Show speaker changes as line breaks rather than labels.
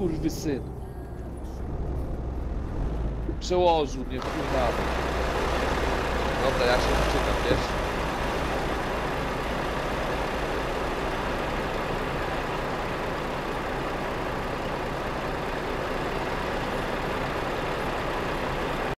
Kurwysyn. Przełożył mnie, Não
Dobra, que você não wiesz?